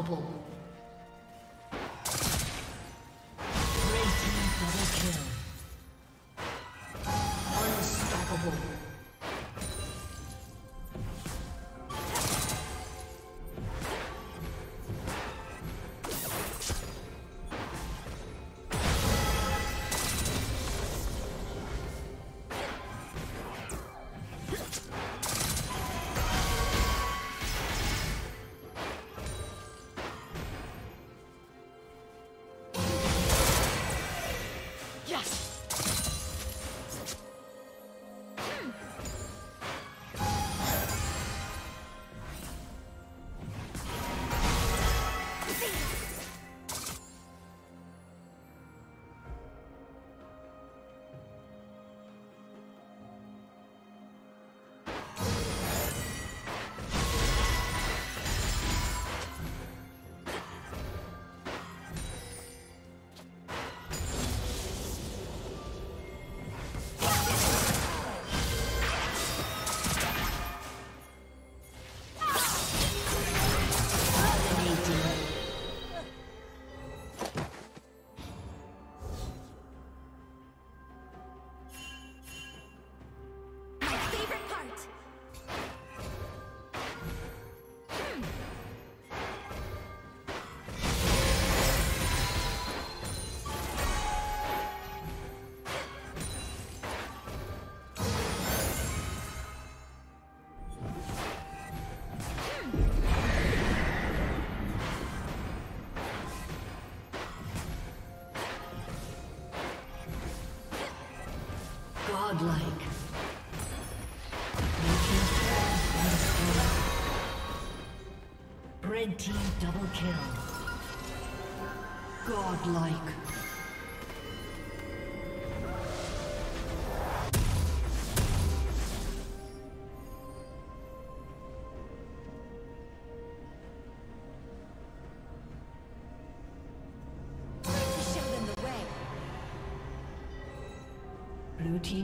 Unstoppable. Red Godlike. Red team double kill. Godlike.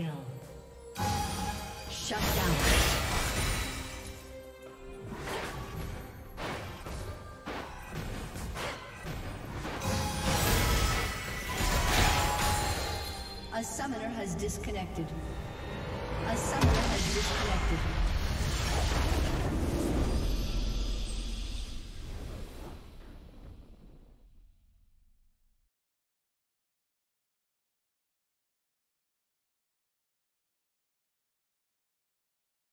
Kill. Shut down. A summoner has disconnected. A summoner